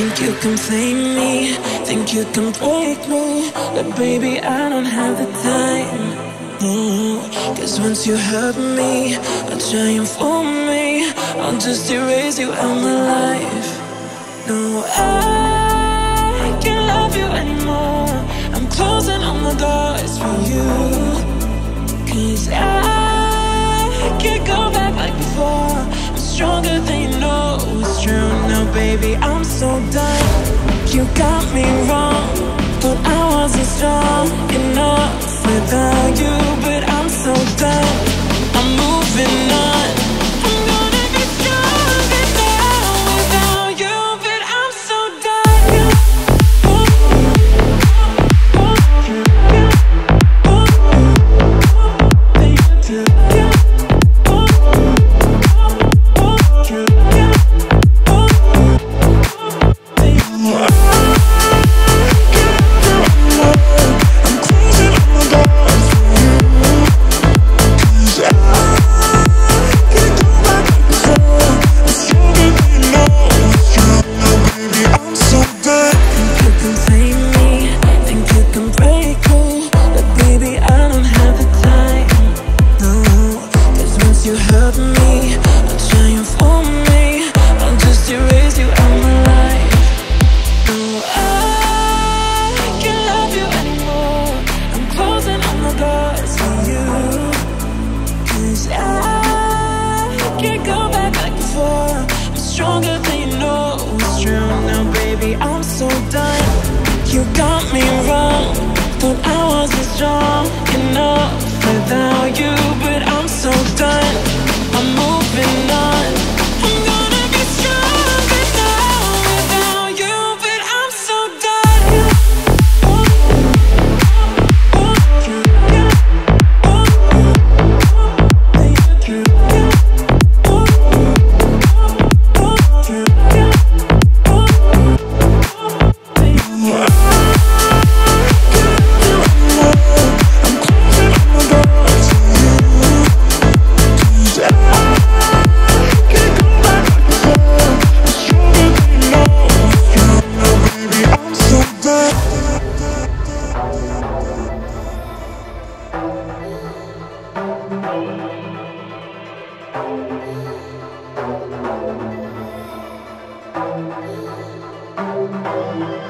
Think you can play me, think you can break me But baby, I don't have the time mm. Cause once you hurt me, I'll try and fool me I'll just erase you out my life baby, I'm so done. You got me wrong but I wasn't strong enough without you So good, and you can me, think you can break me But baby, I don't have the time once you hurt me I'll try and fool me I'll just erase you out my life No, I can't love you anymore I'm closing all my doors for you Cause I can't go back like before I'm stronger I'm so done. You got me wrong Thank you.